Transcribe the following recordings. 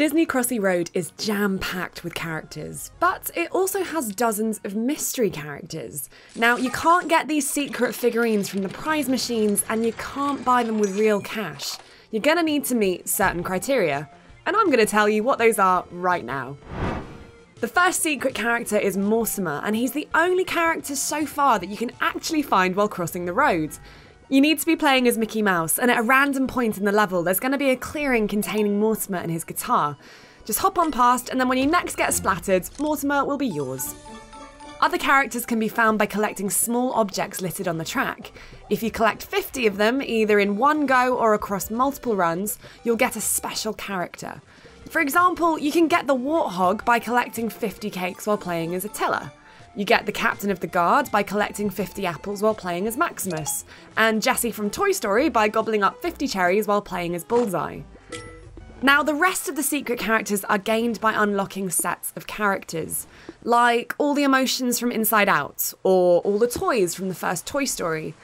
Disney Crossy Road is jam packed with characters, but it also has dozens of mystery characters. Now, you can't get these secret figurines from the prize machines and you can't buy them with real cash. You're gonna need to meet certain criteria, and I'm gonna tell you what those are right now. The first secret character is Mortimer, and he's the only character so far that you can actually find while crossing the road. You need to be playing as Mickey Mouse, and at a random point in the level, there's going to be a clearing containing Mortimer and his guitar. Just hop on past, and then when you next get splattered, Mortimer will be yours. Other characters can be found by collecting small objects littered on the track. If you collect 50 of them, either in one go or across multiple runs, you'll get a special character. For example, you can get the Warthog by collecting 50 cakes while playing as Attila. You get the captain of the guard by collecting 50 apples while playing as Maximus, and Jessie from Toy Story by gobbling up 50 cherries while playing as Bullseye. Now, the rest of the secret characters are gained by unlocking sets of characters, like all the emotions from Inside Out, or all the toys from the first Toy Story.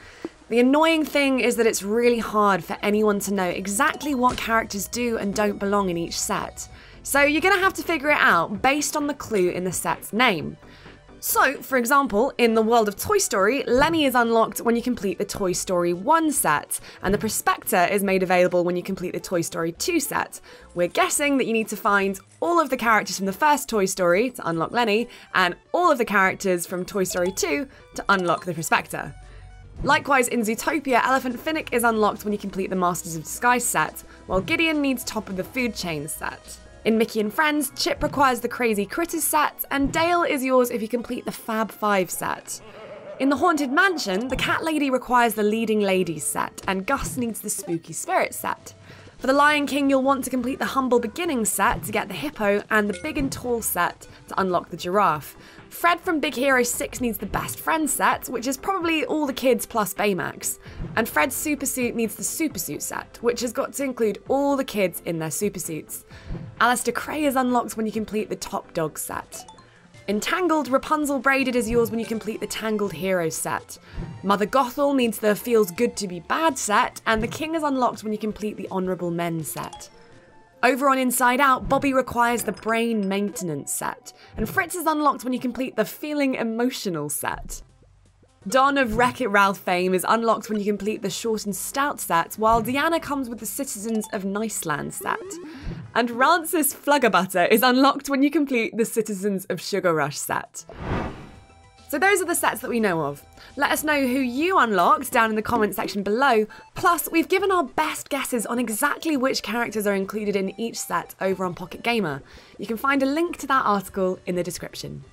The annoying thing is that it's really hard for anyone to know exactly what characters do and don't belong in each set. So you're going to have to figure it out based on the clue in the set's name. So, for example, in the world of Toy Story, Lenny is unlocked when you complete the Toy Story 1 set, and the Prospector is made available when you complete the Toy Story 2 set. We're guessing that you need to find all of the characters from the first Toy Story to unlock Lenny, and all of the characters from Toy Story 2 to unlock the Prospector. Likewise, in Zootopia, Elephant Finnick is unlocked when you complete the Masters of Disguise set, while Gideon needs top of the food chain set. In Mickey and Friends, Chip requires the Crazy Critters set, and Dale is yours if you complete the Fab Five set. In the Haunted Mansion, the Cat Lady requires the Leading Ladies set, and Gus needs the Spooky Spirit set. For the Lion King, you'll want to complete the Humble Beginnings set to get the Hippo, and the Big and Tall set to unlock the Giraffe. Fred from Big Hero 6 needs the Best Friend set, which is probably all the kids plus Baymax. And Fred's Supersuit needs the Supersuit set, which has got to include all the kids in their supersuits. Alistair Krei is unlocked when you complete the Top Dog set. In Tangled, Rapunzel Braided is yours when you complete the Tangled Heroes set. Mother Gothel needs the Feels Good to Be Bad set, and the King is unlocked when you complete the Honourable Men set. Over on Inside Out, Bobby requires the Brain Maintenance set, and Fritz is unlocked when you complete the Feeling Emotional set. Don of Wreck It Ralph fame is unlocked when you complete the Short and Stout set, while Deanna comes with the Citizens of Niceland set. And Rancis Fluggerbutter is unlocked when you complete the Citizens of Sugar Rush set. So those are the sets that we know of. Let us know who you unlocked down in the comment section below. Plus, we've given our best guesses on exactly which characters are included in each set over on Pocket Gamer. You can find a link to that article in the description.